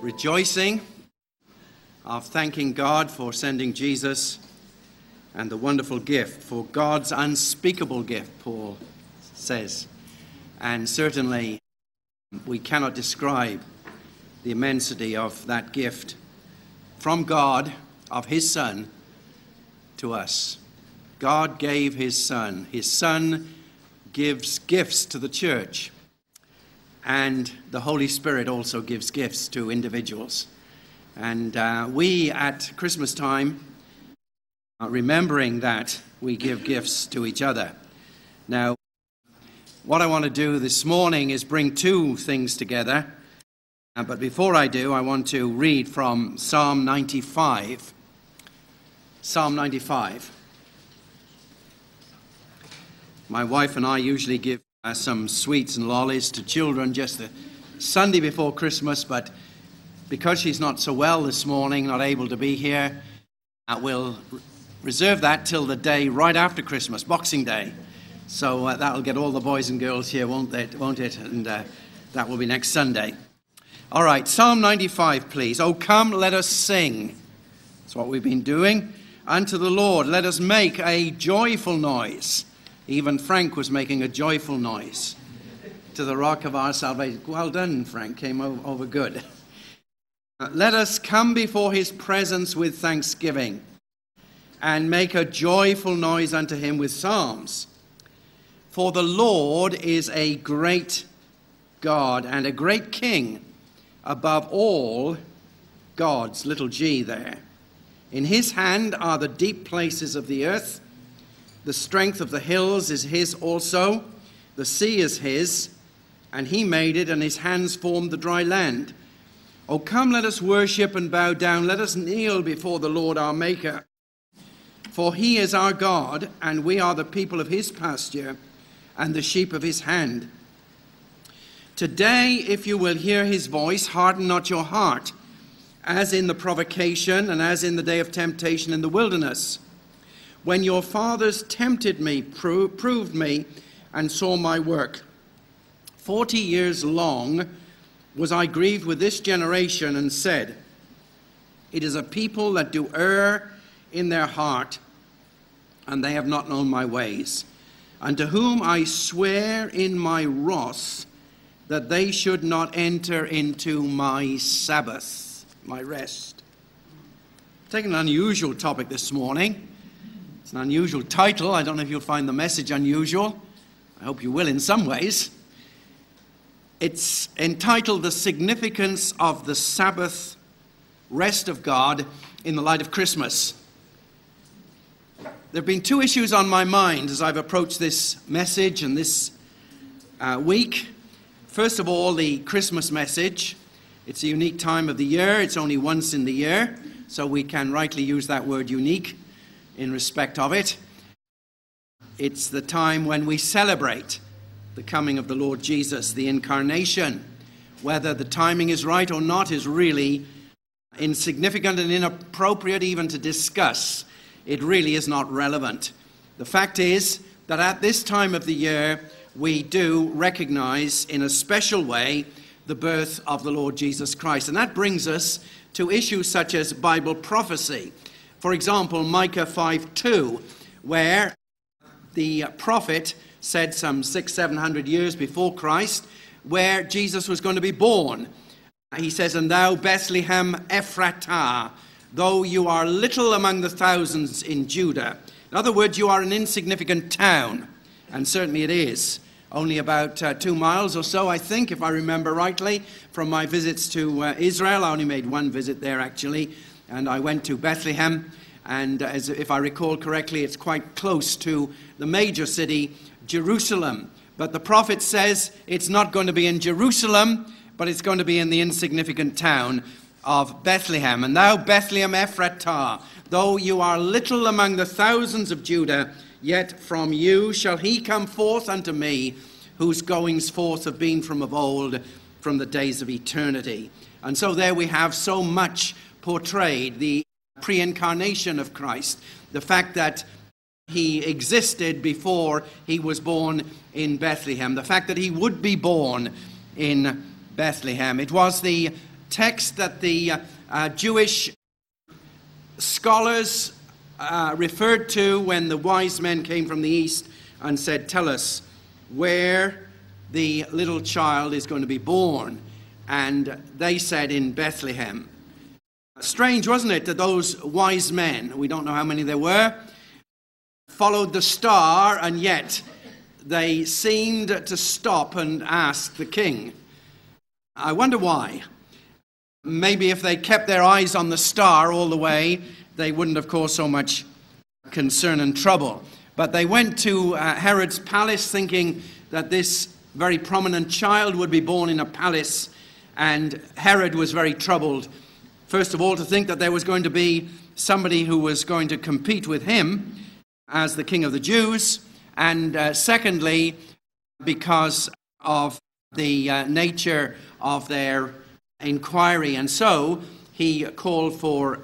rejoicing, of thanking God for sending Jesus and the wonderful gift, for God's unspeakable gift, Paul says. And certainly, we cannot describe the immensity of that gift from God of His Son to us. God gave His Son. His Son gives gifts to the church. And the Holy Spirit also gives gifts to individuals. And uh, we at Christmas time, are remembering that we give gifts to each other. Now, what I want to do this morning is bring two things together. Uh, but before I do, I want to read from Psalm 95. Psalm 95. My wife and I usually give some sweets and lollies to children just the Sunday before Christmas, but because she's not so well this morning, not able to be here, uh, we'll reserve that till the day right after Christmas, Boxing Day. So uh, that'll get all the boys and girls here, won't it? Won't it? And uh, that will be next Sunday. All right, Psalm 95, please. Oh, come, let us sing. That's what we've been doing. Unto the Lord, let us make a joyful noise. Even Frank was making a joyful noise to the rock of our salvation. Well done, Frank. Came over good. Let us come before his presence with thanksgiving and make a joyful noise unto him with psalms. For the Lord is a great God and a great King above all gods, little g there. In his hand are the deep places of the earth the strength of the hills is his also. The sea is his, and he made it, and his hands formed the dry land. Oh, come, let us worship and bow down. Let us kneel before the Lord our Maker. For he is our God, and we are the people of his pasture and the sheep of his hand. Today, if you will hear his voice, harden not your heart, as in the provocation and as in the day of temptation in the wilderness when your fathers tempted me, pro- proved me, and saw my work. Forty years long was I grieved with this generation and said, It is a people that do err in their heart, and they have not known my ways. and to whom I swear in my wrath that they should not enter into my Sabbath, my rest. Taking an unusual topic this morning. It's an unusual title. I don't know if you'll find the message unusual. I hope you will in some ways. It's entitled The Significance of the Sabbath Rest of God in the Light of Christmas. There have been two issues on my mind as I've approached this message and this uh, week. First of all, the Christmas message. It's a unique time of the year, it's only once in the year, so we can rightly use that word unique in respect of it. It's the time when we celebrate the coming of the Lord Jesus, the incarnation. Whether the timing is right or not is really insignificant and inappropriate even to discuss. It really is not relevant. The fact is that at this time of the year, we do recognize in a special way the birth of the Lord Jesus Christ. And that brings us to issues such as Bible prophecy. For example, Micah 5:2, where the prophet said some six, seven hundred years before Christ, where Jesus was going to be born. He says, And thou, Bethlehem Ephratah, though you are little among the thousands in Judah. In other words, you are an insignificant town, and certainly it is. Only about uh, two miles or so, I think, if I remember rightly, from my visits to uh, Israel. I only made one visit there, actually, and I went to Bethlehem. And as, if I recall correctly, it's quite close to the major city, Jerusalem. But the prophet says it's not going to be in Jerusalem, but it's going to be in the insignificant town of Bethlehem. And thou, Bethlehem Ephratah, though you are little among the thousands of Judah, yet from you shall he come forth unto me, whose goings forth have been from of old, from the days of eternity. And so there we have so much portrayed the pre incarnation of Christ, the fact that he existed before he was born in Bethlehem, the fact that he would be born in Bethlehem. It was the text that the uh, uh, Jewish scholars uh, referred to when the wise men came from the east and said, Tell us where the little child is going to be born. And they said, In Bethlehem. Strange, wasn't it, that those wise men, we don't know how many there were, followed the star, and yet they seemed to stop and ask the king. I wonder why. Maybe if they kept their eyes on the star all the way, they wouldn't have caused so much concern and trouble. But they went to uh, Herod's palace thinking that this very prominent child would be born in a palace, and Herod was very troubled. First of all, to think that there was going to be somebody who was going to compete with him as the king of the Jews, and uh, secondly, because of the uh, nature of their inquiry. And so he called for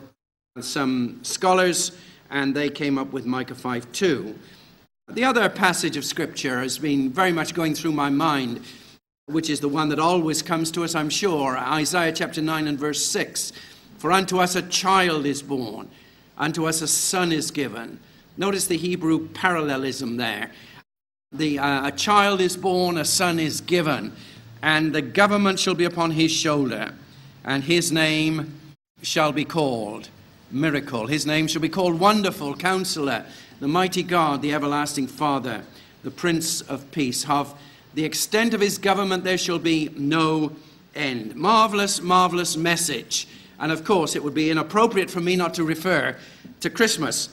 some scholars, and they came up with Micah 5 2. The other passage of Scripture has been very much going through my mind, which is the one that always comes to us, I'm sure Isaiah chapter 9 and verse 6. For unto us a child is born, unto us a son is given. Notice the Hebrew parallelism there. The, uh, a child is born, a son is given and the government shall be upon his shoulder, and his name shall be called Miracle. His name shall be called Wonderful Counselor, the Mighty God, the Everlasting Father, the Prince of Peace. Of the extent of his government there shall be no end. Marvelous, marvelous message. And of course, it would be inappropriate for me not to refer to Christmas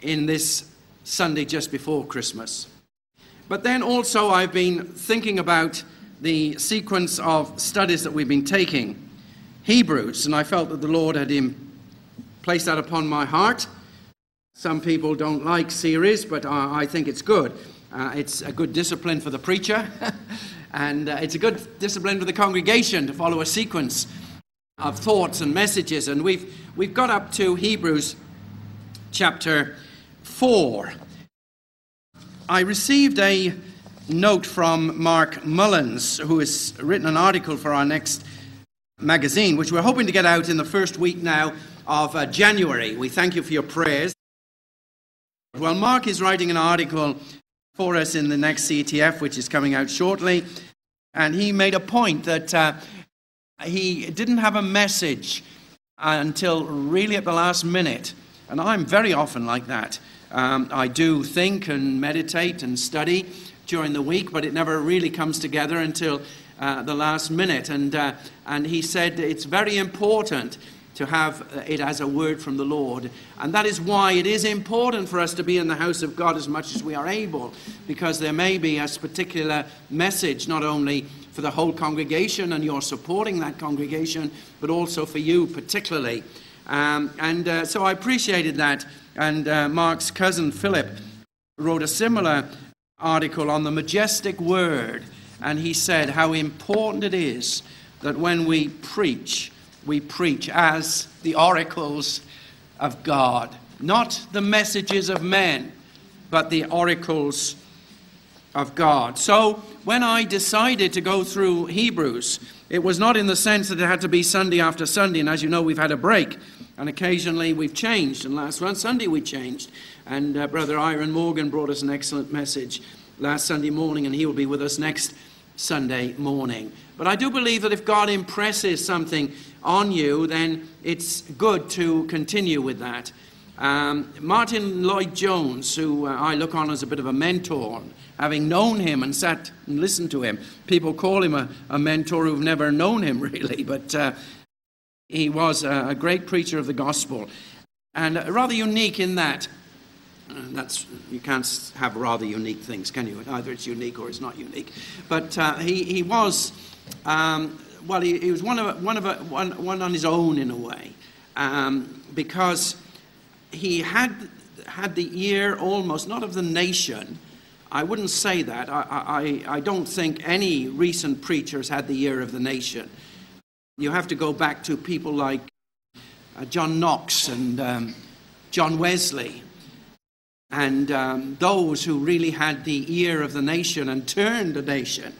in this Sunday just before Christmas. But then also, I've been thinking about the sequence of studies that we've been taking, Hebrews, and I felt that the Lord had placed that upon my heart. Some people don't like series, but I, I think it's good. Uh, it's a good discipline for the preacher, and uh, it's a good discipline for the congregation to follow a sequence of thoughts and messages. And we've, we've got up to Hebrews chapter 4. I received a note from Mark Mullins, who has written an article for our next magazine, which we're hoping to get out in the first week now of uh, January. We thank you for your prayers. Well, Mark is writing an article for us in the next CTF, which is coming out shortly, and he made a point that uh, he didn't have a message until really at the last minute. And I'm very often like that. Um, I do think and meditate and study, during the week, but it never really comes together until uh, the last minute. And, uh, and he said it's very important to have it as a word from the Lord. And that is why it is important for us to be in the house of God as much as we are able, because there may be a particular message, not only for the whole congregation and you're supporting that congregation, but also for you particularly. Um, and uh, so I appreciated that. And uh, Mark's cousin Philip wrote a similar article on the majestic word, and he said how important it is that when we preach, we preach as the oracles of God, not the messages of men, but the oracles of God. So when I decided to go through Hebrews, it was not in the sense that it had to be Sunday after Sunday, and as you know, we've had a break, and occasionally we've changed, and last one Sunday we changed. And uh, Brother Iron Morgan brought us an excellent message last Sunday morning, and he will be with us next Sunday morning. But I do believe that if God impresses something on you, then it's good to continue with that. Um, Martyn Lloyd-Jones, who uh, I look on as a bit of a mentor, having known him and sat and listened to him, people call him a, a mentor who've never known him really, but uh, he was a, a great preacher of the gospel and rather unique in that that's you can't have rather unique things, can you? Either it's unique or it's not unique. But uh, he he was um, well, he, he, was one of one of a, one, one on his own in a way, um, because he had had the ear almost not of the nation. I wouldn't say that. I, I, I don't think any recent preachers had the ear of the nation. You have to go back to people like uh, John Knox and um, John Wesley and um, those who really had the ear of the nation and turned the nation.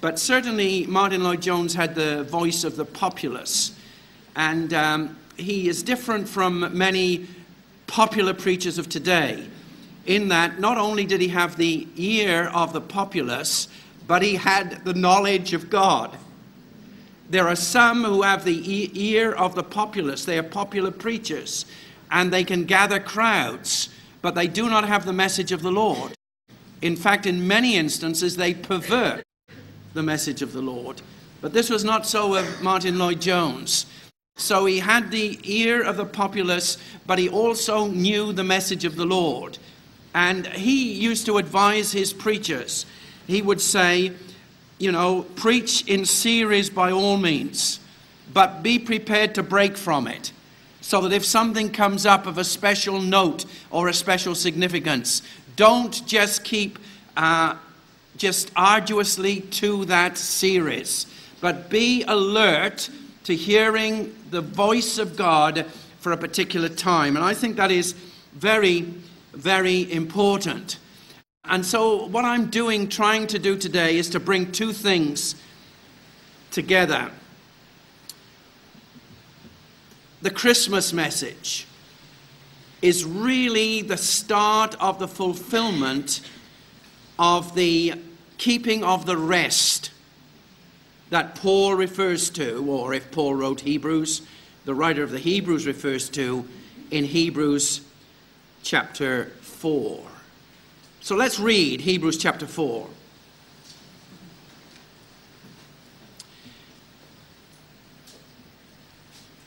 But certainly, Martyn Lloyd-Jones had the voice of the populace. And um, he is different from many popular preachers of today in that not only did he have the ear of the populace, but he had the knowledge of God. There are some who have the ear of the populace, they are popular preachers, and they can gather crowds, but they do not have the message of the Lord. In fact, in many instances, they pervert the message of the Lord. But this was not so with Martyn Lloyd-Jones. So he had the ear of the populace, but he also knew the message of the Lord. And he used to advise his preachers. He would say, you know, preach in series by all means, but be prepared to break from it. So that if something comes up of a special note or a special significance, don't just keep uh, just arduously to that series, but be alert to hearing the voice of God for a particular time. And I think that is very, very important. And so, what I'm doing, trying to do today, is to bring two things together. The Christmas message is really the start of the fulfillment of the keeping of the rest that Paul refers to, or if Paul wrote Hebrews, the writer of the Hebrews refers to in Hebrews chapter 4. So let's read Hebrews chapter 4.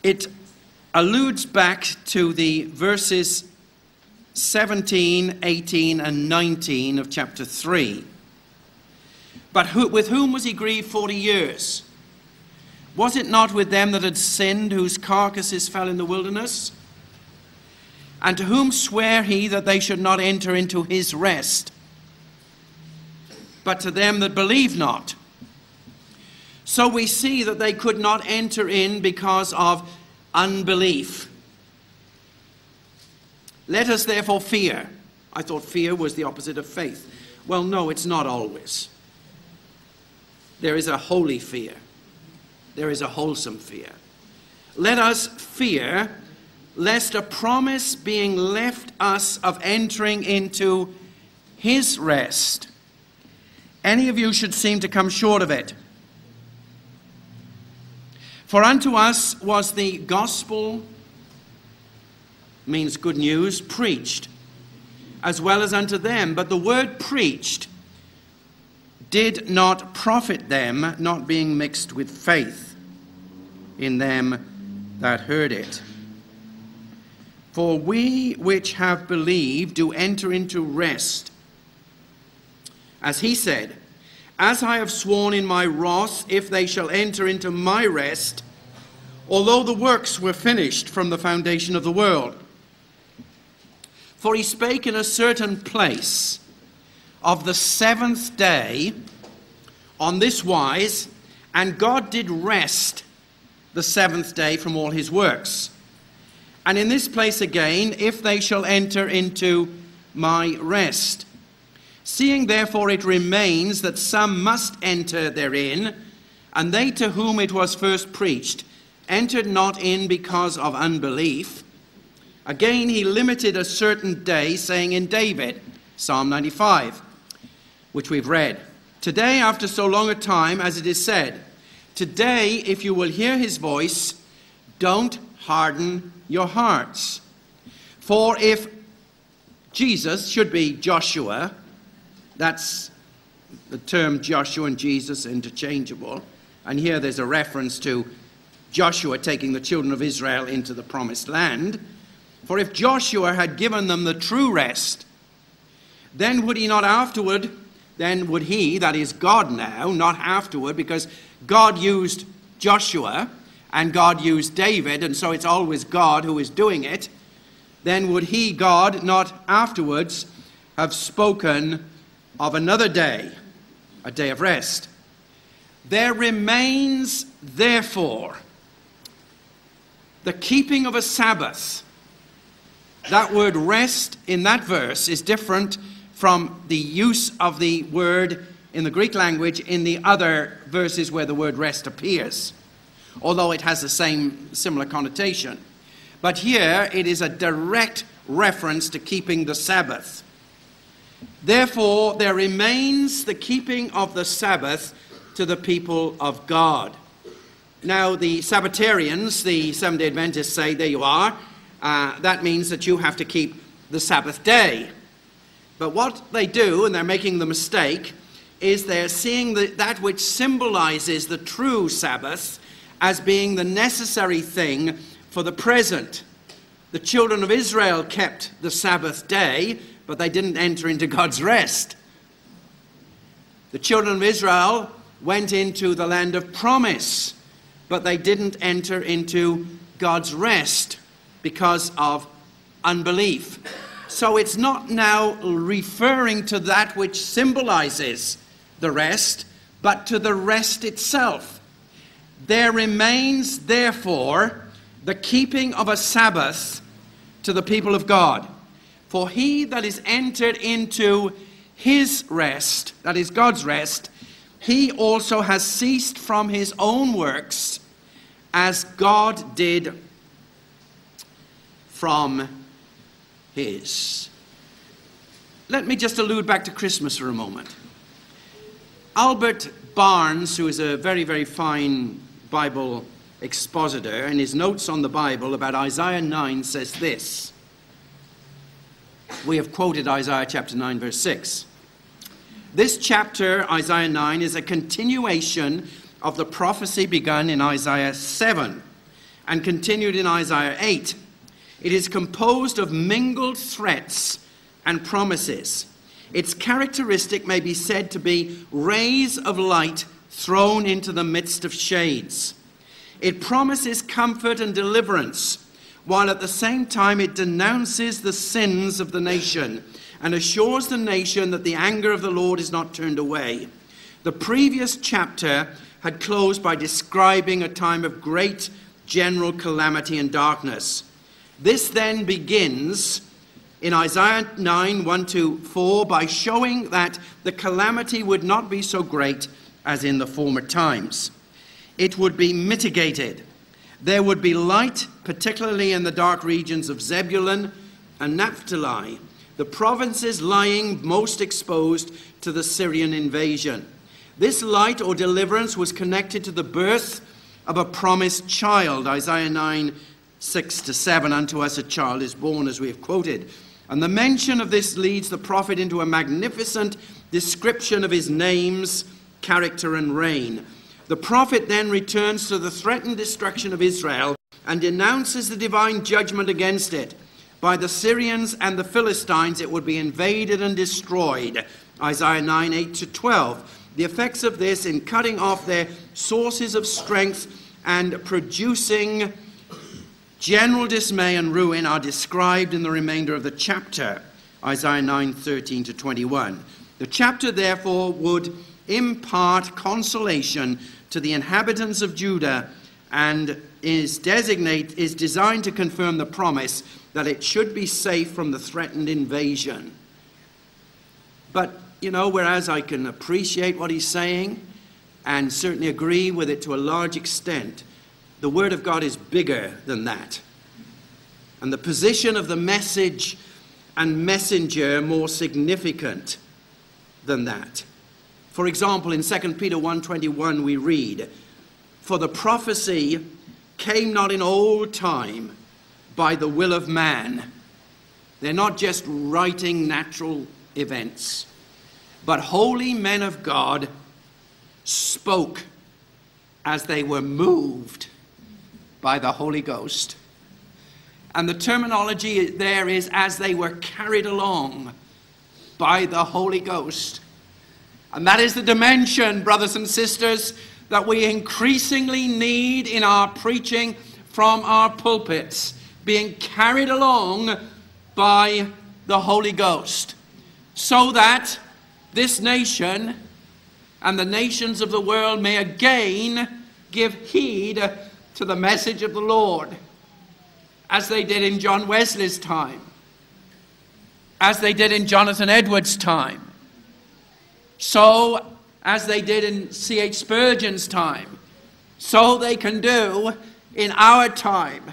It alludes back to the verses 17, 18, and 19 of chapter 3. But who, with whom was he grieved 40 years? Was it not with them that had sinned, whose carcasses fell in the wilderness? And to whom sware he that they should not enter into his rest? But to them that believe not. So we see that they could not enter in because of unbelief. Let us therefore fear. I thought fear was the opposite of faith. Well, no, it's not always. There is a holy fear, there is a wholesome fear. Let us fear lest a promise being left us of entering into his rest, any of you should seem to come short of it. For unto us was the gospel, means good news, preached, as well as unto them. But the word preached did not profit them, not being mixed with faith in them that heard it. For we which have believed do enter into rest. As he said, As I have sworn in my wrath, if they shall enter into my rest, although the works were finished from the foundation of the world. For he spake in a certain place of the seventh day on this wise, and God did rest the seventh day from all his works. And in this place again, if they shall enter into my rest. Seeing therefore it remains that some must enter therein, and they to whom it was first preached entered not in because of unbelief. Again, he limited a certain day, saying in David, Psalm 95 which we've read. Today, after so long a time, as it is said, Today, if you will hear his voice, don't harden your hearts. For if Jesus should be Joshua, that's the term Joshua and Jesus interchangeable. And here there's a reference to Joshua taking the children of Israel into the promised land. For if Joshua had given them the true rest, then would he not afterward then would he, that is God now, not afterward, because God used Joshua and God used David, and so it's always God who is doing it, then would he, God, not afterwards have spoken of another day, a day of rest? There remains, therefore, the keeping of a Sabbath. That word rest in that verse is different from the use of the word in the Greek language in the other verses where the word rest appears, although it has the same similar connotation. But here it is a direct reference to keeping the Sabbath. Therefore, there remains the keeping of the Sabbath to the people of God. Now, the Sabbatarians, the Seventh day Adventists, say, There you are. Uh, that means that you have to keep the Sabbath day. But what they do, and they're making the mistake, is they're seeing the, that which symbolizes the true Sabbath as being the necessary thing for the present. The children of Israel kept the Sabbath day, but they didn't enter into God's rest. The children of Israel went into the land of promise, but they didn't enter into God's rest because of unbelief. So it's not now referring to that which symbolizes the rest, but to the rest itself. There remains, therefore, the keeping of a Sabbath to the people of God. For he that is entered into his rest, that is God's rest, he also has ceased from his own works as God did from his. Let me just allude back to Christmas for a moment. Albert Barnes, who is a very, very fine Bible expositor, in his notes on the Bible about Isaiah 9 says this. We have quoted Isaiah chapter 9, verse 6. This chapter, Isaiah 9, is a continuation of the prophecy begun in Isaiah 7 and continued in Isaiah 8. It is composed of mingled threats and promises. Its characteristic may be said to be rays of light thrown into the midst of shades. It promises comfort and deliverance, while at the same time it denounces the sins of the nation and assures the nation that the anger of the Lord is not turned away. The previous chapter had closed by describing a time of great general calamity and darkness. This then begins in Isaiah 9 1 to 4 by showing that the calamity would not be so great as in the former times. It would be mitigated. There would be light, particularly in the dark regions of Zebulun and Naphtali, the provinces lying most exposed to the Syrian invasion. This light or deliverance was connected to the birth of a promised child, Isaiah 9 6 to 7, unto us a child is born, as we have quoted. And the mention of this leads the prophet into a magnificent description of his names, character, and reign. The prophet then returns to the threatened destruction of Israel and denounces the divine judgment against it. By the Syrians and the Philistines, it would be invaded and destroyed. Isaiah 9 8 to 12. The effects of this in cutting off their sources of strength and producing General dismay and ruin are described in the remainder of the chapter, Isaiah 9 13 to 21. The chapter, therefore, would impart consolation to the inhabitants of Judah and is designate is designed to confirm the promise that it should be safe from the threatened invasion. But you know, whereas I can appreciate what he's saying and certainly agree with it to a large extent, the Word of God is bigger than that. And the position of the message and messenger more significant than that. For example, in 2 Peter 1:21 we read, "For the prophecy came not in old time by the will of man." They're not just writing natural events, but holy men of God spoke as they were moved by the Holy Ghost. And the terminology there is as they were carried along by the Holy Ghost. And that is the dimension, brothers and sisters, that we increasingly need in our preaching from our pulpits, being carried along by the Holy Ghost, so that this nation and the nations of the world may again give heed to the message of the Lord, as they did in John Wesley's time, as they did in Jonathan Edwards' time. So, as they did in C.H. Spurgeon's time, so they can do in our time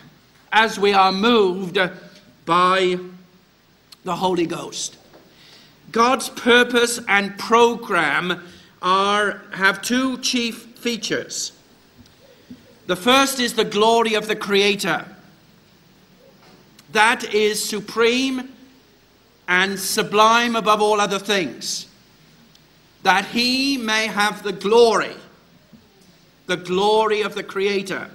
as we are moved by the Holy Ghost. God's purpose and program are, have two chief features. The first is the glory of the Creator. That is supreme and sublime above all other things. That He may have the glory, the glory of the Creator.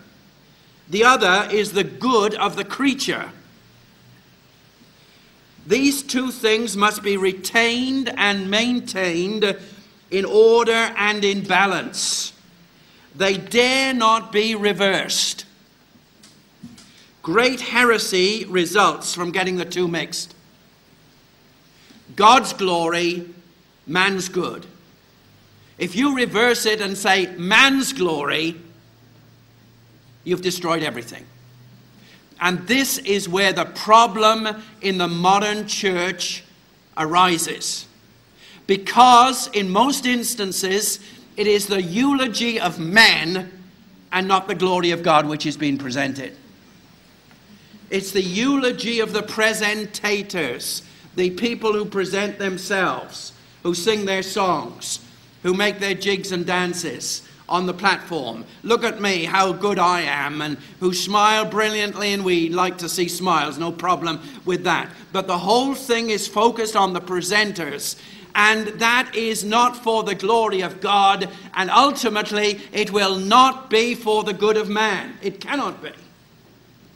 The other is the good of the creature. These two things must be retained and maintained in order and in balance. They dare not be reversed. Great heresy results from getting the two mixed. God's glory, man's good. If you reverse it and say man's glory, you've destroyed everything. And this is where the problem in the modern church arises. Because in most instances, it is the eulogy of men and not the glory of God which is being presented. It's the eulogy of the presentators, the people who present themselves, who sing their songs, who make their jigs and dances on the platform. Look at me, how good I am, and who smile brilliantly, and we like to see smiles, no problem with that. But the whole thing is focused on the presenters. And that is not for the glory of God, and ultimately it will not be for the good of man. It cannot be.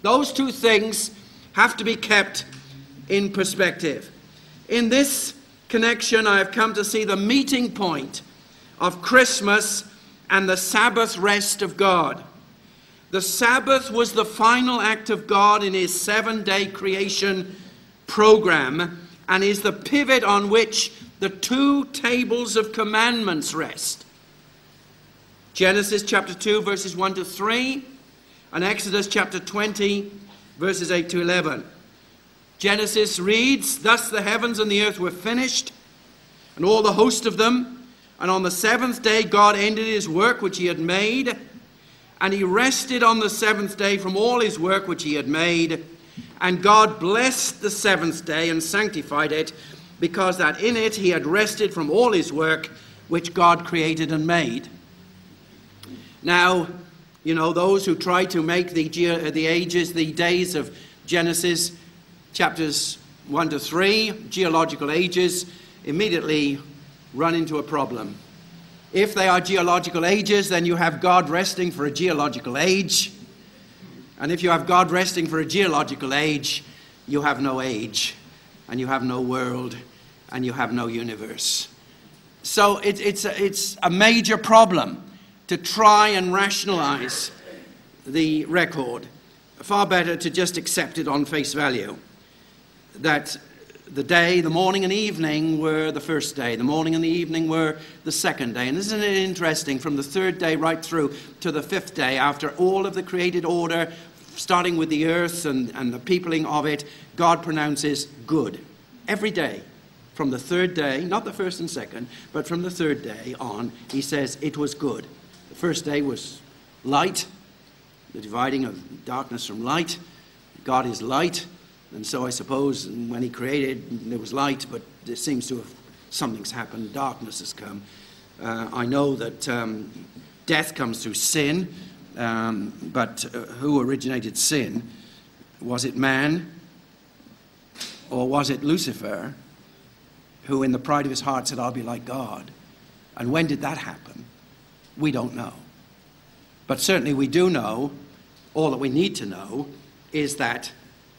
Those two things have to be kept in perspective. In this connection, I have come to see the meeting point of Christmas and the Sabbath rest of God. The Sabbath was the final act of God in his seven day creation program and is the pivot on which the two tables of commandments rest. Genesis chapter 2, verses 1 to 3, and Exodus chapter 20, verses 8 to 11. Genesis reads, Thus the heavens and the earth were finished, and all the host of them. And on the seventh day, God ended his work which he had made, and he rested on the seventh day from all his work which he had made. And God blessed the seventh day and sanctified it, because that in it he had rested from all his work which God created and made. Now, you know, those who try to make the, uh, the ages, the days of Genesis chapters 1 to 3, geological ages, immediately run into a problem. If they are geological ages, then you have God resting for a geological age. And if you have God resting for a geological age, you have no age, and you have no world, and you have no universe. So it, it's, a, it's a major problem to try and rationalize the record. Far better to just accept it on face value that the day, the morning and evening were the first day. The morning and the evening were the second day. And isn't it interesting from the third day right through to the fifth day, after all of the created order, starting with the earth and, and the peopling of it, God pronounces good. Every day. From the third day, not the first and second, but from the third day on, he says it was good. The first day was light, the dividing of darkness from light. God is light. And so I suppose when he created, there was light, but it seems to have something's happened. Darkness has come. Uh, I know that um, death comes through sin, um, but uh, who originated sin? Was it man? Or was it Lucifer, who in the pride of his heart said, I'll be like God? And when did that happen? We don't know. But certainly we do know, all that we need to know, is that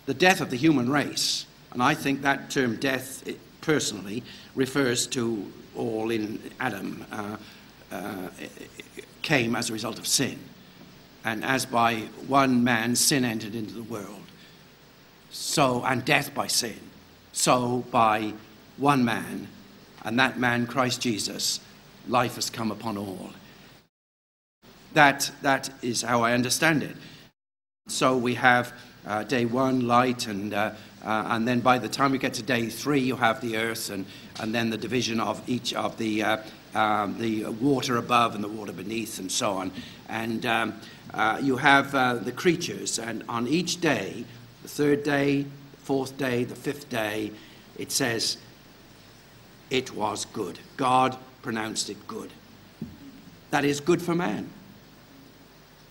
the death of the human race, and I think that term death personally refers to all in Adam, uh, uh, came as a result of sin. And as by one man sin entered into the world, so, and death by sin, so by one man, and that man, Christ Jesus, life has come upon all. That, that is how I understand it. So we have uh, day one, light, and, uh, uh, and then by the time we get to day three, you have the earth, and, and then the division of each of the, uh, um, the water above and the water beneath, and so on. And um, uh, you have uh, the creatures, and on each day, the third day, fourth day, the fifth day, it says, it was good. God pronounced it good. That is good for man.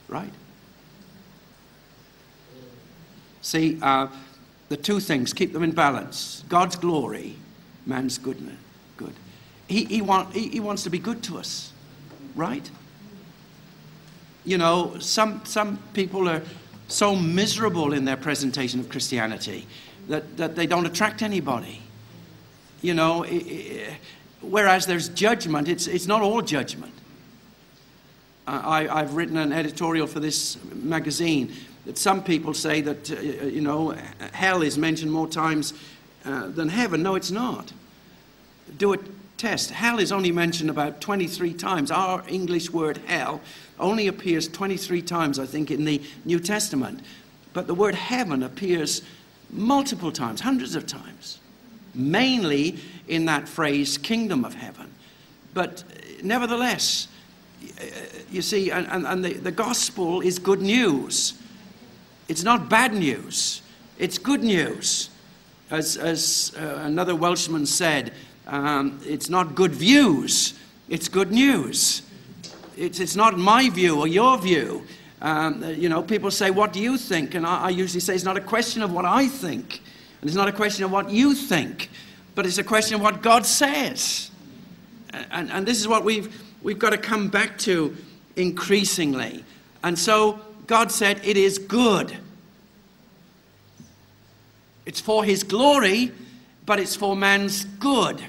Right? See, uh, the two things, keep them in balance. God's glory, man's goodness. Good. He, he, want, he, he wants to be good to us. Right? You know, some, some people are so miserable in their presentation of Christianity that, that they don't attract anybody. You know, whereas there's judgment, it's, it's not all judgment. I, I've written an editorial for this magazine that some people say that, uh, you know, hell is mentioned more times uh, than heaven. No, it's not. Do a test. Hell is only mentioned about 23 times. Our English word hell only appears 23 times, I think, in the New Testament. But the word heaven appears multiple times, hundreds of times mainly in that phrase, kingdom of heaven. But nevertheless, you see, and, and the, the gospel is good news. It's not bad news, it's good news. As, as uh, another Welshman said, um, it's not good views, it's good news. It's, it's not my view or your view. Um, you know, people say, What do you think? And I, I usually say, It's not a question of what I think. And it's not a question of what you think, but it's a question of what God says. And, and this is what we've, we've got to come back to increasingly. And so God said, It is good. It's for His glory, but it's for man's good.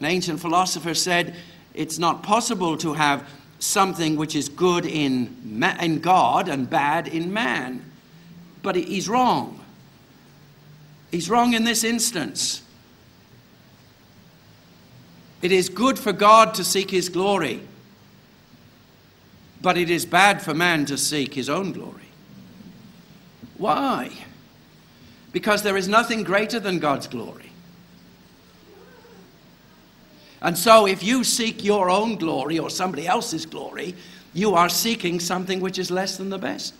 An ancient philosopher said, It's not possible to have something which is good in, in God and bad in man. But he's wrong. He's wrong in this instance. It is good for God to seek his glory, but it is bad for man to seek his own glory. Why? Because there is nothing greater than God's glory. And so, if you seek your own glory or somebody else's glory, you are seeking something which is less than the best.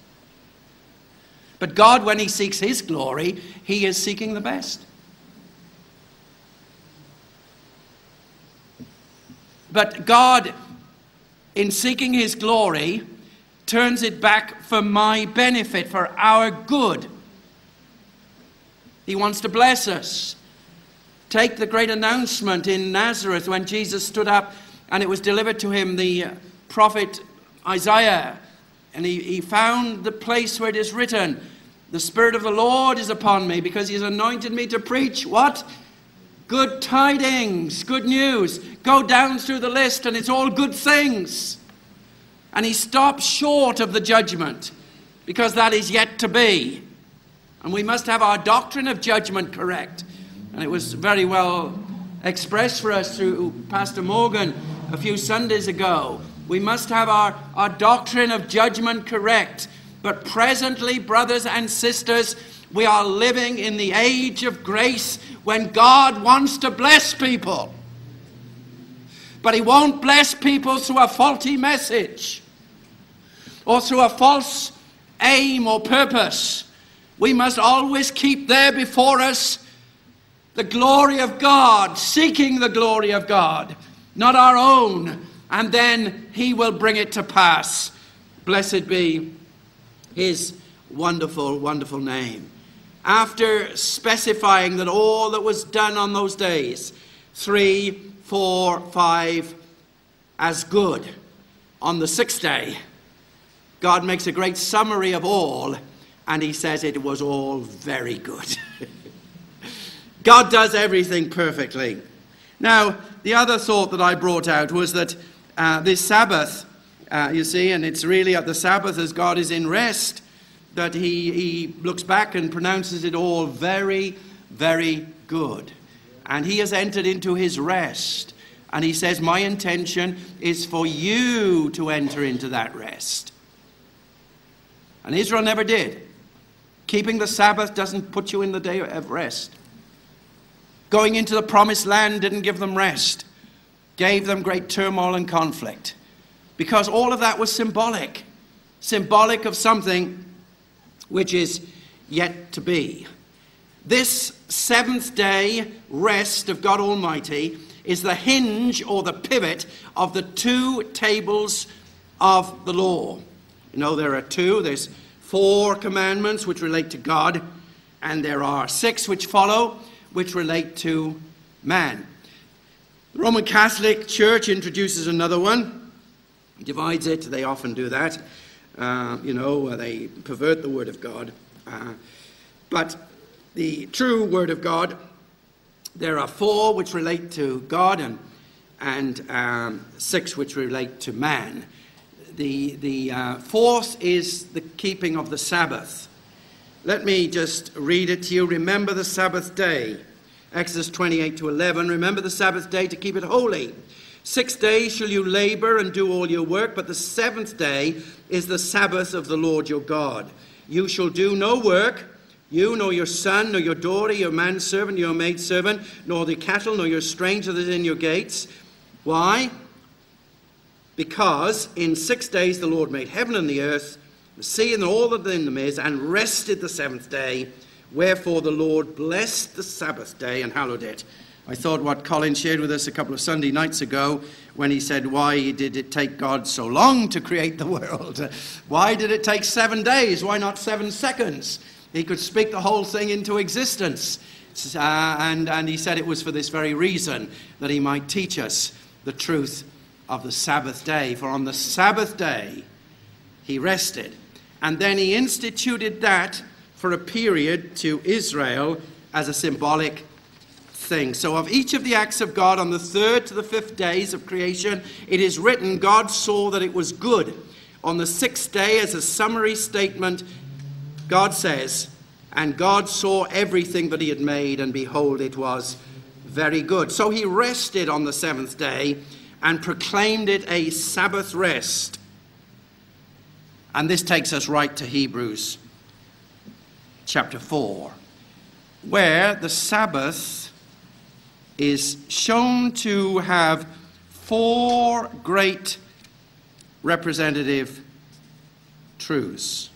But God, when He seeks His glory, He is seeking the best. But God, in seeking His glory, turns it back for my benefit, for our good. He wants to bless us. Take the great announcement in Nazareth when Jesus stood up and it was delivered to him, the uh, prophet Isaiah. And he, he found the place where it is written, The Spirit of the Lord is upon me because he has anointed me to preach what? Good tidings, good news. Go down through the list and it's all good things. And he stops short of the judgment because that is yet to be. And we must have our doctrine of judgment correct. And it was very well expressed for us through Pastor Morgan a few Sundays ago. We must have our, our doctrine of judgment correct. But presently, brothers and sisters, we are living in the age of grace when God wants to bless people. But He won't bless people through a faulty message or through a false aim or purpose. We must always keep there before us the glory of God, seeking the glory of God, not our own and then he will bring it to pass. Blessed be his wonderful, wonderful name. After specifying that all that was done on those days, three, four, five, as good, on the sixth day, God makes a great summary of all, and he says it was all very good. God does everything perfectly. Now, the other thought that I brought out was that uh, this Sabbath, uh, you see, and it's really at the Sabbath as God is in rest that he, he looks back and pronounces it all very, very good. And he has entered into his rest. And he says, My intention is for you to enter into that rest. And Israel never did. Keeping the Sabbath doesn't put you in the day of rest. Going into the promised land didn't give them rest, gave them great turmoil and conflict. Because all of that was symbolic, symbolic of something which is yet to be. This seventh day rest of God Almighty is the hinge or the pivot of the two tables of the law. You know, there are two. There's four commandments which relate to God, and there are six which follow which relate to man. The Roman Catholic Church introduces another one, divides it. They often do that. Uh, you know, they pervert the Word of God. Uh, but the true Word of God, there are four which relate to God and, and um, six which relate to man. The, the uh, fourth is the keeping of the Sabbath. Let me just read it to you. Remember the Sabbath day. Exodus 28 to 11. Remember the Sabbath day to keep it holy. Six days shall you labor and do all your work, but the seventh day is the Sabbath of the Lord your God. You shall do no work, you, nor your son, nor your daughter, your manservant, your maidservant, nor the cattle, nor your stranger that is in your gates. Why? Because in six days the Lord made heaven and the earth, and all that in them is, and rested the seventh day. Wherefore the Lord blessed the Sabbath day and hallowed it. I thought what Colin shared with us a couple of Sunday nights ago when he said, Why did it take God so long to create the world? Why did it take seven days? Why not seven seconds? He could speak the whole thing into existence. Uh, and, and he said it was for this very reason that he might teach us the truth of the Sabbath day. For on the Sabbath day, he rested. And then he instituted that for a period to Israel as a symbolic thing. So, of each of the acts of God on the third to the fifth days of creation, it is written, God saw that it was good. On the sixth day, as a summary statement, God says, And God saw everything that He had made, and behold, it was very good. So He rested on the seventh day and proclaimed it a Sabbath rest. And this takes us right to Hebrews chapter 4, where the Sabbath is shown to have four great representative truths.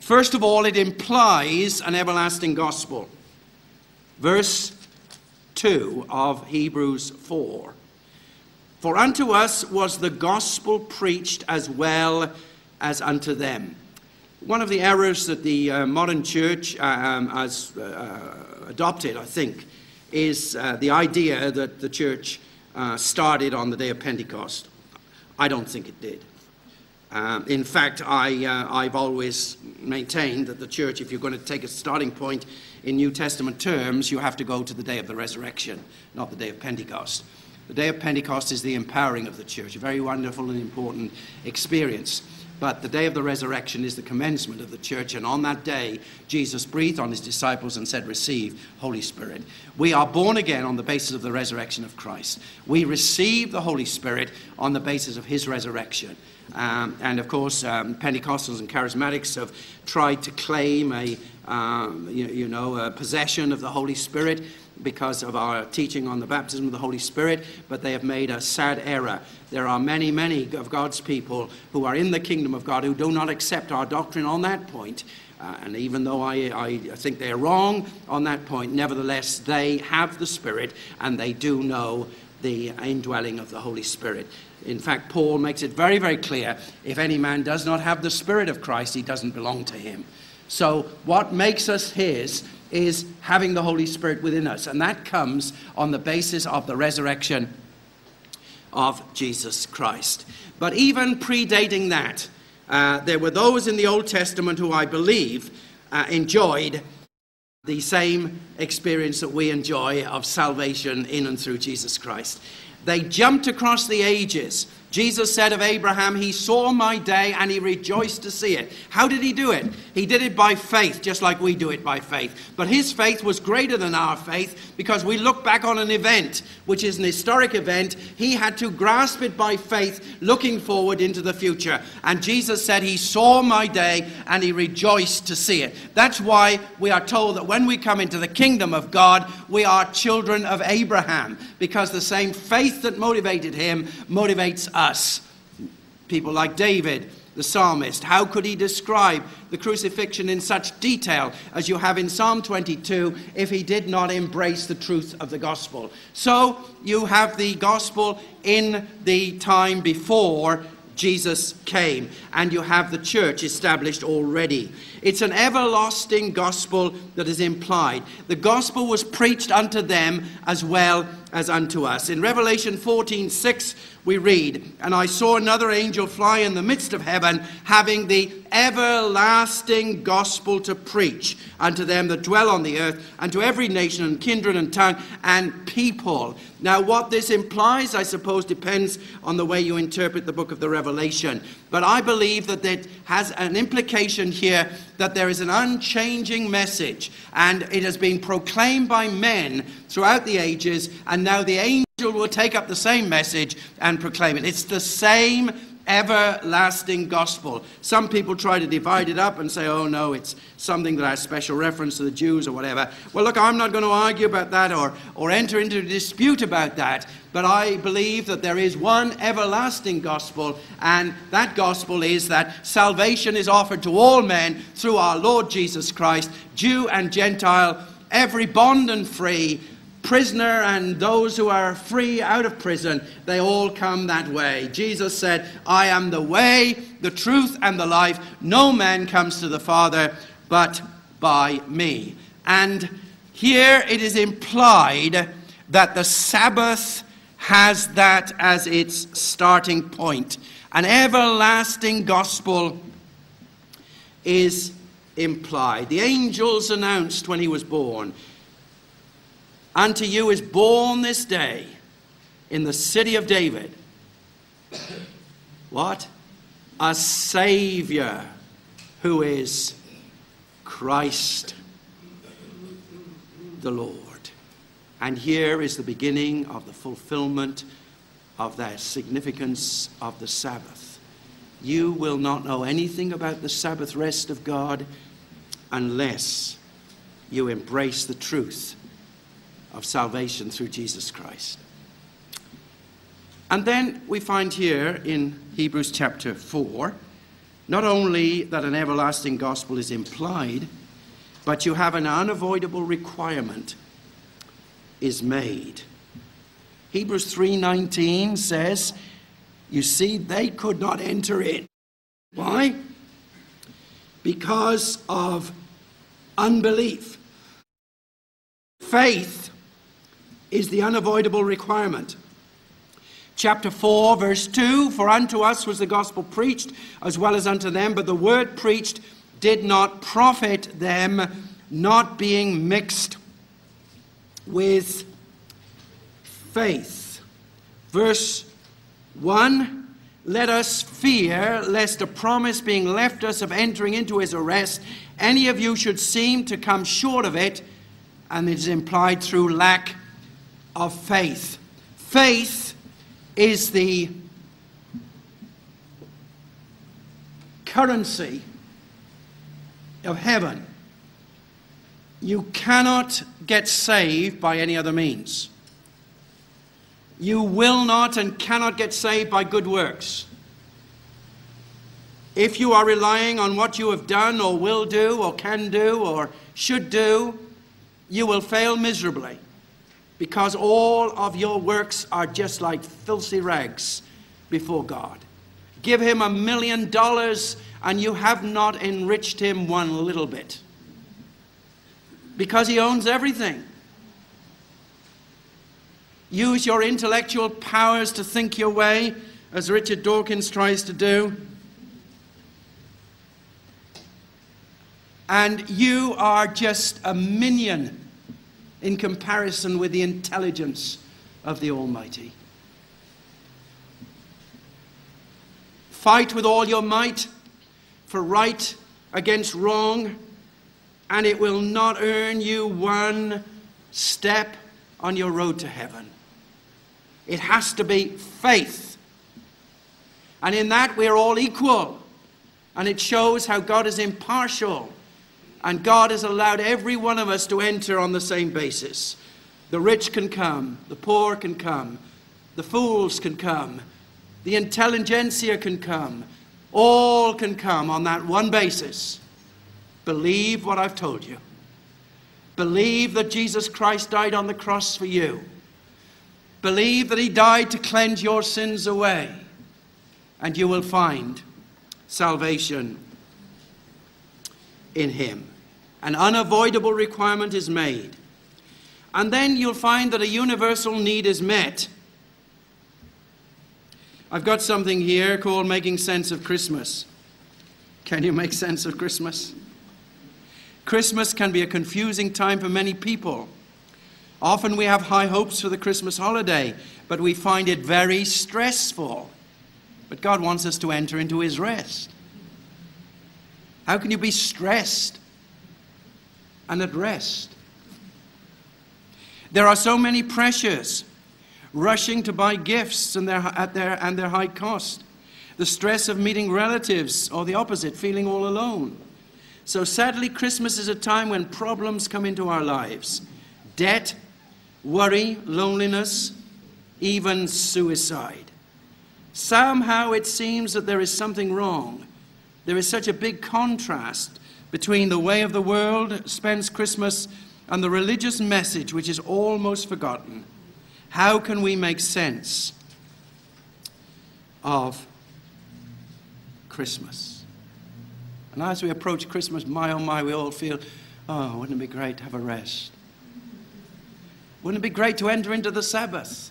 First of all, it implies an everlasting gospel. Verse 2 of Hebrews 4. For unto us was the gospel preached as well as unto them. One of the errors that the uh, modern church uh, um, has uh, adopted, I think, is uh, the idea that the church uh, started on the day of Pentecost. I don't think it did. Um, in fact, I, uh, I've always maintained that the church, if you're going to take a starting point in New Testament terms, you have to go to the day of the resurrection, not the day of Pentecost. The day of Pentecost is the empowering of the church, a very wonderful and important experience. But the day of the resurrection is the commencement of the church, and on that day, Jesus breathed on his disciples and said, Receive Holy Spirit. We are born again on the basis of the resurrection of Christ. We receive the Holy Spirit on the basis of his resurrection. Um, and of course, um, Pentecostals and charismatics have tried to claim a, um, you, you, know, a possession of the Holy Spirit because of our teaching on the baptism of the Holy Spirit, but they have made a sad error. There are many, many of God's people who are in the kingdom of God who do not accept our doctrine on that point. Uh, and even though I, I think they're wrong on that point, nevertheless, they have the Spirit and they do know the indwelling of the Holy Spirit. In fact, Paul makes it very, very clear if any man does not have the Spirit of Christ, he doesn't belong to him. So, what makes us his is having the Holy Spirit within us. And that comes on the basis of the resurrection of Jesus Christ. But even predating that, uh, there were those in the Old Testament who I believe uh, enjoyed the same experience that we enjoy of salvation in and through Jesus Christ. They jumped across the ages Jesus said of Abraham, He saw my day and he rejoiced to see it. How did he do it? He did it by faith, just like we do it by faith. But his faith was greater than our faith because we look back on an event, which is an historic event. He had to grasp it by faith, looking forward into the future. And Jesus said, He saw my day and he rejoiced to see it. That's why we are told that when we come into the kingdom of God, we are children of Abraham, because the same faith that motivated him motivates us us. People like David, the psalmist. How could he describe the crucifixion in such detail as you have in Psalm 22 if he did not embrace the truth of the gospel? So you have the gospel in the time before Jesus came, and you have the church established already. It's an everlasting gospel that is implied. The gospel was preached unto them as well as unto us. In Revelation 14 6, we read, And I saw another angel fly in the midst of heaven, having the everlasting gospel to preach unto them that dwell on the earth, and to every nation and kindred and tongue and people. Now, what this implies, I suppose, depends on the way you interpret the book of the Revelation. But I believe that it has an implication here that there is an unchanging message, and it has been proclaimed by men throughout the ages, and now the angel will take up the same message and proclaim it. It's the same everlasting gospel. Some people try to divide it up and say, oh no, it's something that has special reference to the Jews or whatever. Well, look, I'm not going to argue about that or, or enter into a dispute about that, but I believe that there is one everlasting gospel, and that gospel is that salvation is offered to all men through our Lord Jesus Christ, Jew and Gentile, every bond and free prisoner and those who are free out of prison, they all come that way. Jesus said, I am the way, the truth, and the life. No man comes to the Father but by me. And here it is implied that the Sabbath has that as its starting point. An everlasting gospel is implied. The angels announced when he was born Unto you is born this day in the city of David. What? A Savior who is Christ the Lord. And here is the beginning of the fulfillment of that significance of the Sabbath. You will not know anything about the Sabbath rest of God unless you embrace the truth of salvation through Jesus Christ. And then we find here in Hebrews chapter 4 not only that an everlasting gospel is implied, but you have an unavoidable requirement is made. Hebrews 3:19 says, you see they could not enter in. Why? Because of unbelief. Faith is the unavoidable requirement. Chapter 4, verse 2 For unto us was the gospel preached, as well as unto them, but the word preached did not profit them, not being mixed with faith. Verse 1 Let us fear lest a promise being left us of entering into his arrest, any of you should seem to come short of it, and it is implied through lack of faith. Faith is the currency of heaven. You cannot get saved by any other means. You will not and cannot get saved by good works. If you are relying on what you have done or will do or can do or should do, you will fail miserably because all of your works are just like filthy rags before God. Give him a million dollars and you have not enriched him one little bit because he owns everything. Use your intellectual powers to think your way, as Richard Dawkins tries to do. And you are just a minion in comparison with the intelligence of the Almighty. Fight with all your might for right against wrong, and it will not earn you one step on your road to heaven. It has to be faith. And in that, we're all equal. And it shows how God is impartial. And God has allowed every one of us to enter on the same basis. The rich can come, the poor can come, the fools can come, the intelligentsia can come. All can come on that one basis. Believe what I've told you. Believe that Jesus Christ died on the cross for you. Believe that he died to cleanse your sins away. And you will find salvation in him. An unavoidable requirement is made. And then you'll find that a universal need is met. I've got something here called Making Sense of Christmas. Can you make sense of Christmas? Christmas can be a confusing time for many people. Often we have high hopes for the Christmas holiday, but we find it very stressful. But God wants us to enter into His rest. How can you be stressed and at rest? There are so many pressures rushing to buy gifts and their, at their, and their high cost, the stress of meeting relatives, or the opposite, feeling all alone. So sadly, Christmas is a time when problems come into our lives debt, worry, loneliness, even suicide. Somehow it seems that there is something wrong. There is such a big contrast between the way of the world spends Christmas and the religious message which is almost forgotten. How can we make sense of Christmas? And as we approach Christmas, my oh my, we all feel, oh, wouldn't it be great to have a rest? Wouldn't it be great to enter into the Sabbath?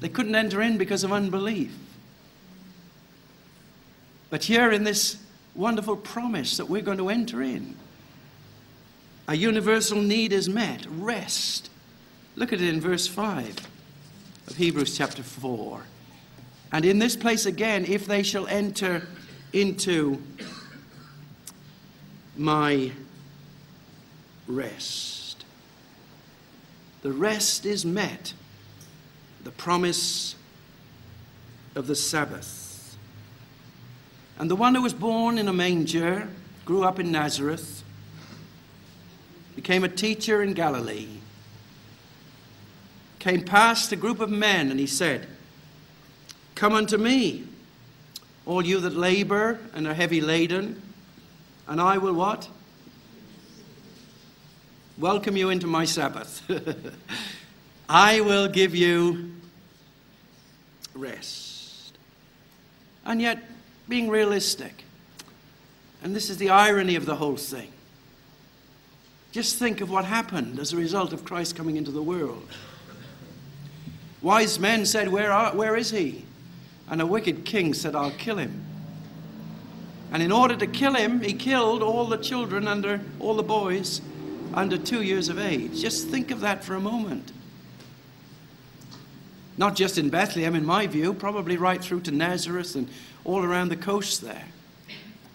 They couldn't enter in because of unbelief. But here in this wonderful promise that we're going to enter in, a universal need is met rest. Look at it in verse 5 of Hebrews chapter 4. And in this place again, if they shall enter into my rest. The rest is met, the promise of the Sabbath. And the one who was born in a manger, grew up in Nazareth, became a teacher in Galilee, came past a group of men, and he said, Come unto me all you that labor and are heavy laden, and I will what? Welcome you into my Sabbath. I will give you rest. And yet, being realistic, and this is the irony of the whole thing. Just think of what happened as a result of Christ coming into the world. Wise men said, Where, are, where is he? And a wicked king said, I'll kill him. And in order to kill him, he killed all the children under, all the boys under two years of age. Just think of that for a moment. Not just in Bethlehem, in my view, probably right through to Nazareth and all around the coast there.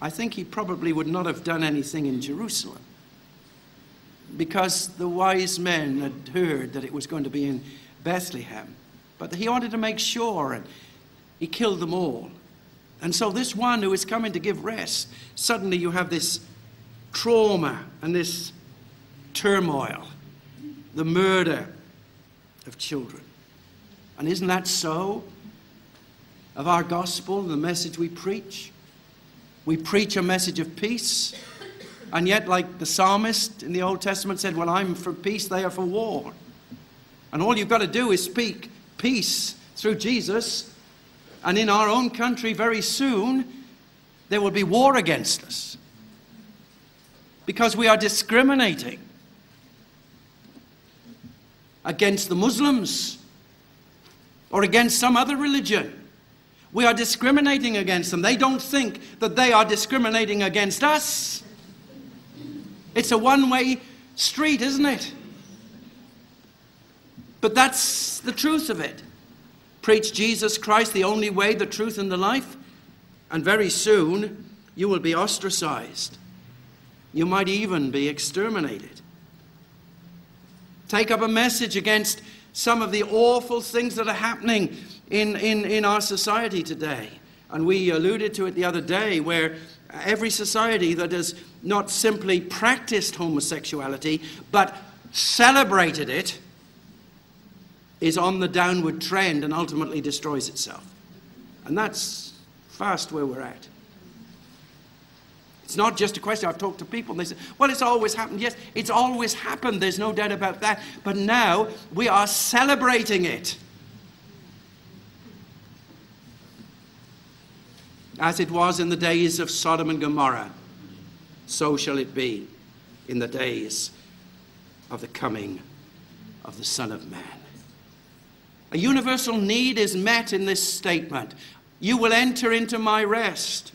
I think he probably would not have done anything in Jerusalem because the wise men had heard that it was going to be in Bethlehem. But he wanted to make sure, and he killed them all. And so, this one who is coming to give rest, suddenly you have this trauma and this turmoil, the murder of children. And isn't that so? Of our gospel, the message we preach? We preach a message of peace, and yet, like the psalmist in the Old Testament said, Well, I'm for peace, they are for war. And all you've got to do is speak peace through Jesus, and in our own country, very soon, there will be war against us. Because we are discriminating against the Muslims or against some other religion. We are discriminating against them. They don't think that they are discriminating against us. It's a one way street, isn't it? But that's the truth of it. Preach Jesus Christ, the only way, the truth, and the life, and very soon you will be ostracized. You might even be exterminated. Take up a message against some of the awful things that are happening in, in, in our society today. And we alluded to it the other day, where every society that has not simply practiced homosexuality, but celebrated it, is on the downward trend and ultimately destroys itself. And that's fast where we're at. It's not just a question. I've talked to people and they say, well, it's always happened. Yes, it's always happened. There's no doubt about that. But now we are celebrating it. As it was in the days of Sodom and Gomorrah, so shall it be in the days of the coming of the Son of Man. A universal need is met in this statement. You will enter into my rest.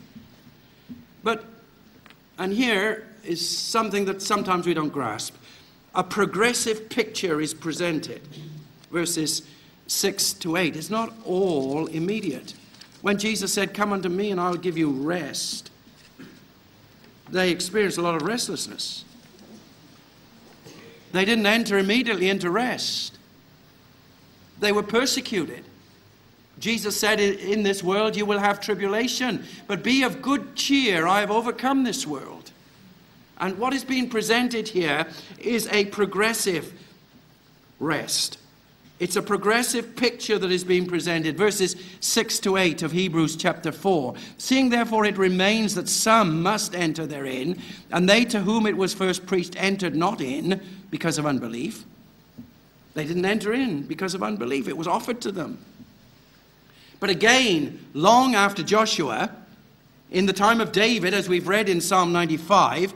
But, and here is something that sometimes we don't grasp a progressive picture is presented. Verses 6 to 8. It's not all immediate. When Jesus said, Come unto me and I'll give you rest, they experienced a lot of restlessness. They didn't enter immediately into rest, they were persecuted. Jesus said, In this world you will have tribulation, but be of good cheer. I have overcome this world. And what is being presented here is a progressive rest. It's a progressive picture that is being presented. Verses 6 to 8 of Hebrews chapter 4. Seeing therefore it remains that some must enter therein, and they to whom it was first preached entered not in because of unbelief. They didn't enter in because of unbelief. It was offered to them. But again, long after Joshua, in the time of David, as we've read in Psalm 95,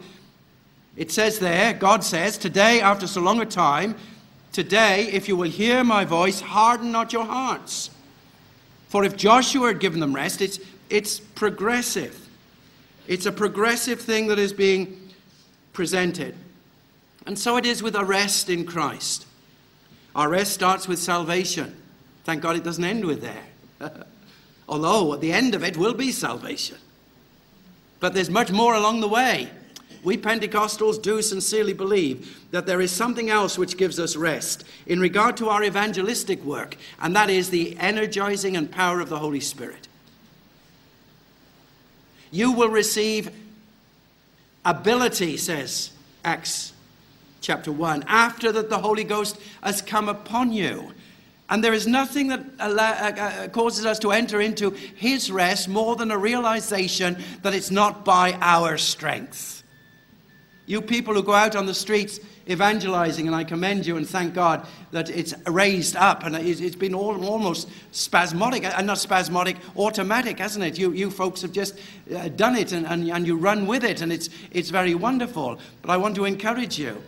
it says there, God says, Today, after so long a time, Today, if you will hear my voice, harden not your hearts. For if Joshua had given them rest, it's, it's progressive. It's a progressive thing that is being presented. And so it is with a rest in Christ. Our rest starts with salvation. Thank God it doesn't end with there. Oh, Although at the end of it will be salvation. But there's much more along the way we Pentecostals do sincerely believe that there is something else which gives us rest in regard to our evangelistic work, and that is the energizing and power of the Holy Spirit. You will receive ability, says Acts chapter 1, after that the Holy Ghost has come upon you. And there is nothing that uh, uh, causes us to enter into His rest more than a realization that it's not by our strength. You people who go out on the streets evangelizing, and I commend you and thank God that it's raised up and it's been almost spasmodic, and uh, not spasmodic, automatic, hasn't it? You, you folks have just done it and, and, and you run with it, and it's, it's very wonderful. But I want to encourage you,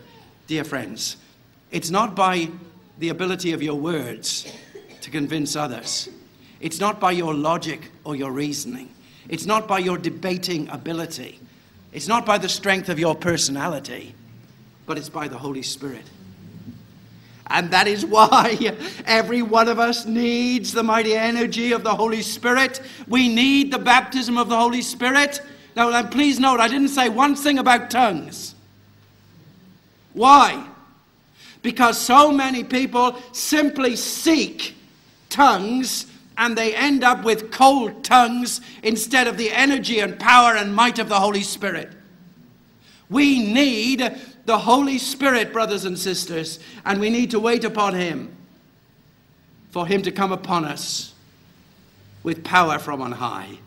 dear friends, it's not by the ability of your words to convince others, it's not by your logic or your reasoning, it's not by your debating ability. It's not by the strength of your personality, but it's by the Holy Spirit. And that is why every one of us needs the mighty energy of the Holy Spirit. We need the baptism of the Holy Spirit. Now, please note, I didn't say one thing about tongues. Why? Because so many people simply seek tongues and they end up with cold tongues instead of the energy and power and might of the Holy Spirit. We need the Holy Spirit, brothers and sisters, and we need to wait upon Him for Him to come upon us with power from on high.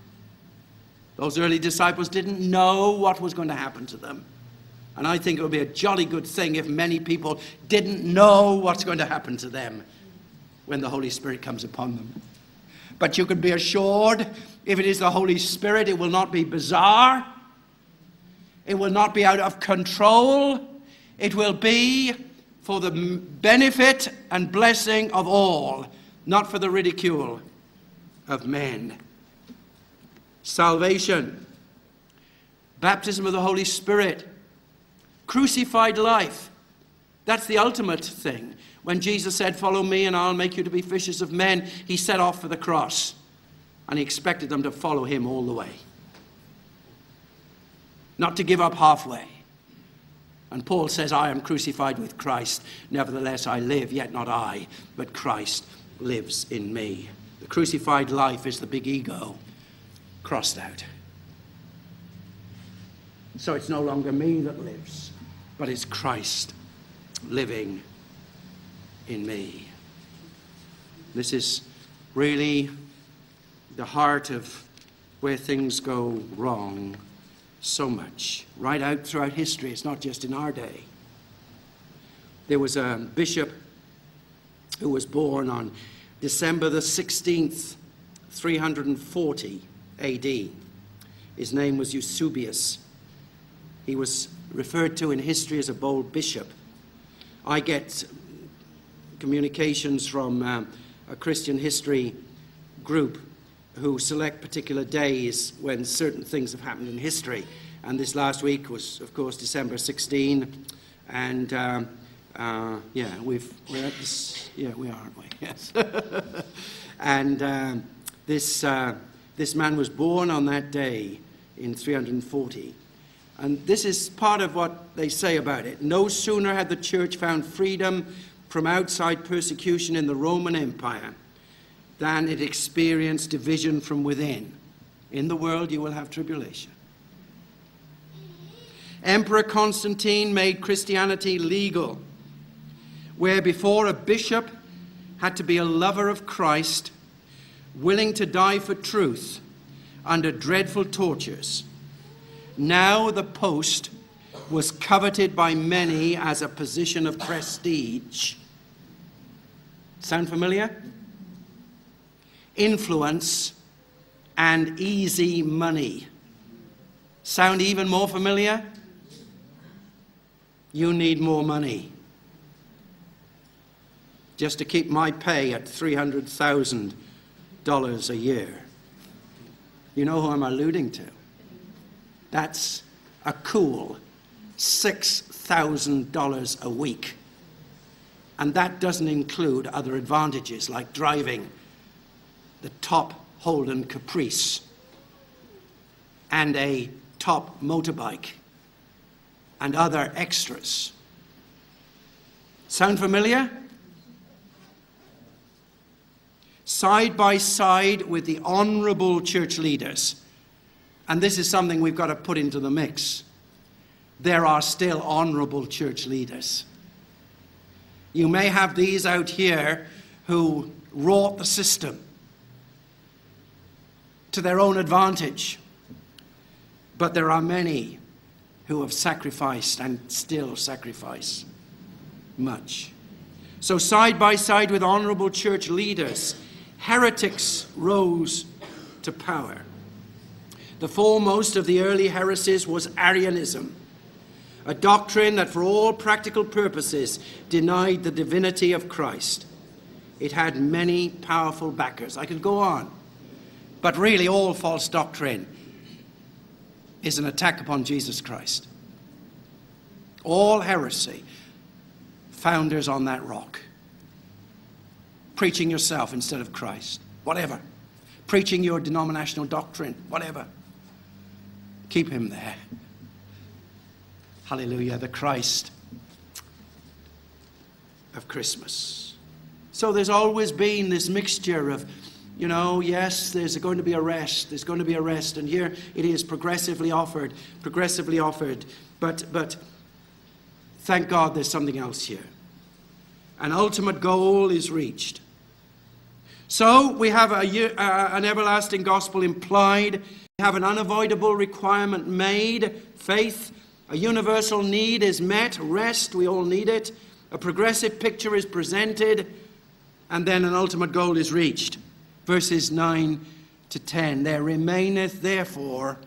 Those early disciples didn't know what was going to happen to them. And I think it would be a jolly good thing if many people didn't know what's going to happen to them when the Holy Spirit comes upon them. But you can be assured if it is the Holy Spirit, it will not be bizarre, it will not be out of control, it will be for the benefit and blessing of all, not for the ridicule of men. Salvation, baptism of the Holy Spirit, crucified life, That's the ultimate thing. When Jesus said, Follow me and I'll make you to be fishers of men, he set off for the cross and he expected them to follow him all the way. Not to give up halfway. And Paul says, I am crucified with Christ. Nevertheless, I live, yet not I, but Christ lives in me. The crucified life is the big ego crossed out. So it's no longer me that lives, but it's Christ living in me. This is really the heart of where things go wrong so much, right out throughout history. It's not just in our day. There was a bishop who was born on December the 16th, 340 AD. His name was Eusebius. He was referred to in history as a bold bishop. I get communications from uh, a Christian history group who select particular days when certain things have happened in history. And this last week was, of course, December 16. And um, uh, yeah, we've, we're at this, yeah, we are, aren't we? Yes. and um, this, uh, this man was born on that day in 340. And this is part of what they say about it. No sooner had the church found freedom from outside persecution in the Roman Empire than it experienced division from within. In the world, you will have tribulation. Emperor Constantine made Christianity legal, where before a bishop had to be a lover of Christ, willing to die for truth under dreadful tortures. Now the post was coveted by many as a position of prestige. Sound familiar? Influence and easy money. Sound even more familiar? You need more money. Just to keep my pay at $300,000 a year. You know who I'm alluding to? That's a cool $6,000 a week. And that doesn't include other advantages like driving the top Holden Caprice and a top motorbike and other extras. Sound familiar? Side by side with the honorable church leaders and this is something we've got to put into the mix. There are still honorable church leaders. You may have these out here who wrought the system to their own advantage, but there are many who have sacrificed and still sacrifice much. So, side by side with honorable church leaders, heretics rose to power. The foremost of the early heresies was Arianism, a doctrine that, for all practical purposes, denied the divinity of Christ. It had many powerful backers. I could go on. But really, all false doctrine is an attack upon Jesus Christ. All heresy, founders on that rock. Preaching yourself instead of Christ, whatever. Preaching your denominational doctrine, whatever. Keep him there. Hallelujah, the Christ of Christmas. So there's always been this mixture of, you know, yes, there's going to be a rest, there's going to be a rest, and here it is progressively offered, progressively offered. But, but thank God there's something else here. An ultimate goal is reached. So we have a, uh, an everlasting gospel implied have an unavoidable requirement made. Faith, a universal need is met, rest, we all need it, a progressive picture is presented, and then an ultimate goal is reached. Verses 9 to 10 There remaineth therefore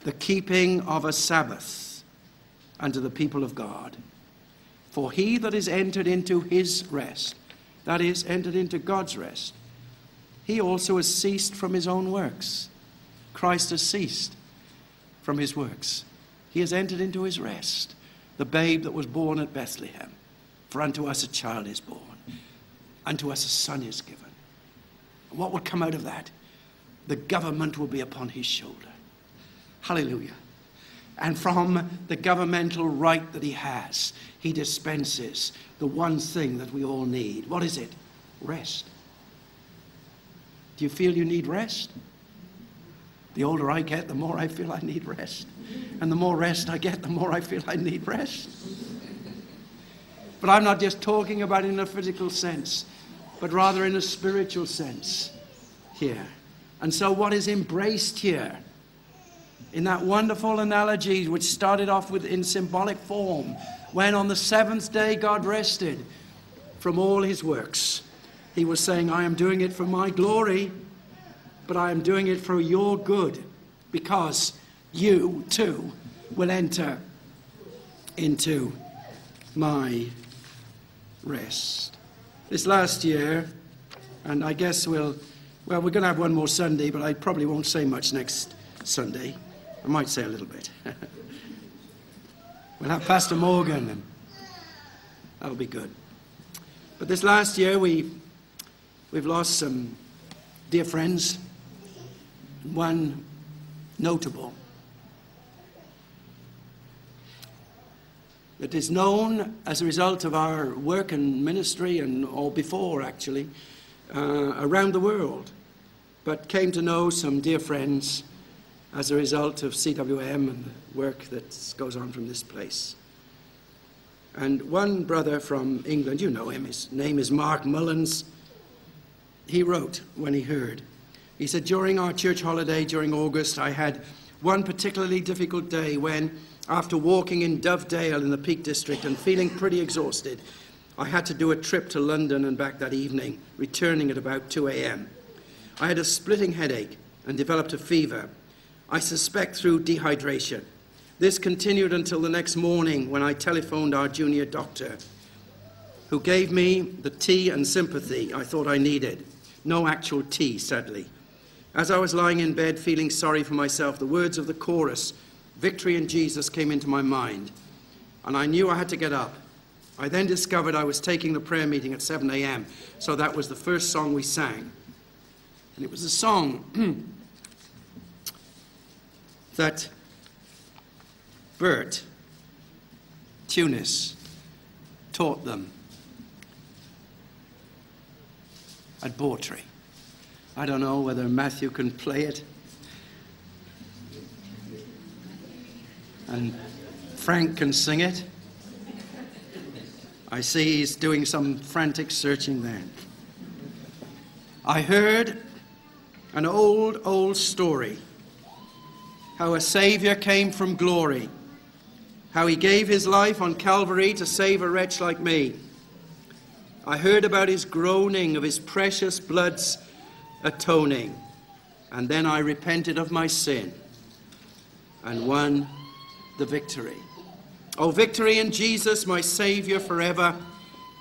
the keeping of a Sabbath unto the people of God. For he that is entered into his rest, that is, entered into God's rest, he also has ceased from his own works Christ has ceased from his works. He has entered into his rest, the babe that was born at Bethlehem. For unto us a child is born, unto us a son is given. And what will come out of that? The government will be upon his shoulder. Hallelujah. And from the governmental right that he has, he dispenses the one thing that we all need. What is it? Rest. Do you feel you need rest? The older I get, the more I feel I need rest. And the more rest I get, the more I feel I need rest. But I'm not just talking about in a physical sense, but rather in a spiritual sense here. And so, what is embraced here in that wonderful analogy, which started off with in symbolic form, when on the seventh day God rested from all his works, he was saying, I am doing it for my glory, but I am doing it for your good, because you too will enter into my rest. This last year, and I guess we'll, well, we're going to have one more Sunday, but I probably won't say much next Sunday. I might say a little bit. we'll have Pastor Morgan, and that'll be good. But this last year, we, we've lost some dear friends. One notable that is known as a result of our work and ministry, and or before actually, uh, around the world, but came to know some dear friends as a result of CWM and the work that goes on from this place. And one brother from England, you know him, his name is Mark Mullins, he wrote when he heard. He said, During our church holiday during August, I had one particularly difficult day when after walking in Dovedale in the Peak District and feeling pretty exhausted, I had to do a trip to London and back that evening, returning at about 2 a.m. I had a splitting headache and developed a fever. I suspect through dehydration. This continued until the next morning when I telephoned our junior doctor, who gave me the tea and sympathy I thought I needed. No actual tea, sadly. As I was lying in bed feeling sorry for myself, the words of the chorus Victory in Jesus came into my mind, and I knew I had to get up. I then discovered I was taking the prayer meeting at 7 a.m., so that was the first song we sang. And it was a song that Bert Tunis taught them at Bawtry. I don't know whether Matthew can play it. and Frank can sing it. I see he's doing some frantic searching there. I heard an old, old story how a Savior came from glory, how he gave his life on Calvary to save a wretch like me. I heard about his groaning, of his precious blood's atoning, and then I repented of my sin and won the victory. Oh, victory in Jesus, my Savior forever.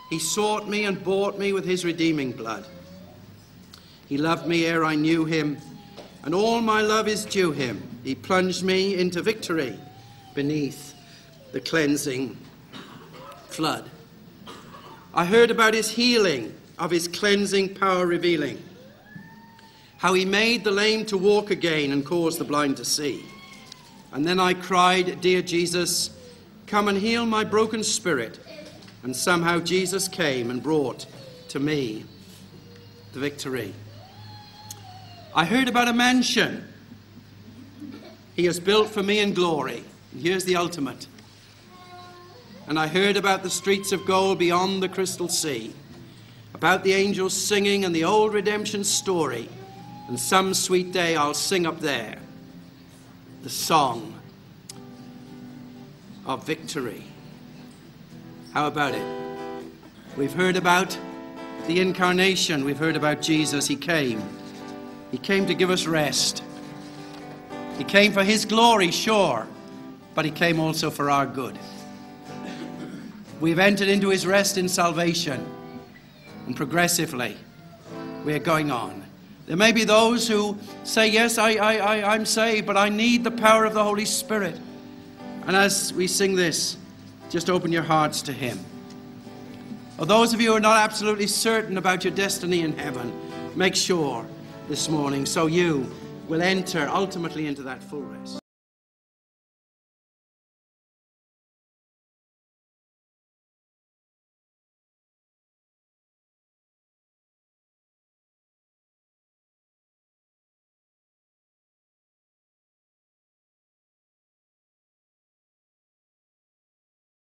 He sought me and bought me with his redeeming blood. He loved me ere I knew him, and all my love is due him. He plunged me into victory beneath the cleansing flood. I heard about his healing, of his cleansing power revealing, how he made the lame to walk again and caused the blind to see and then I cried, Dear Jesus, come and heal my broken spirit. And somehow Jesus came and brought to me the victory. I heard about a mansion he has built for me in glory. And here's the ultimate. And I heard about the streets of gold beyond the crystal sea, about the angels singing and the old redemption story. And some sweet day I'll sing up there the song of victory. How about it? We've heard about the incarnation, we've heard about Jesus. He came. He came to give us rest. He came for His glory, sure, but He came also for our good. We've entered into His rest in salvation, and progressively we are going on. There may be those who say, Yes, I, I, I, I'm saved, but I need the power of the Holy Spirit. And as we sing this, just open your hearts to Him. Or those of you who are not absolutely certain about your destiny in heaven, make sure this morning so you will enter ultimately into that full rest.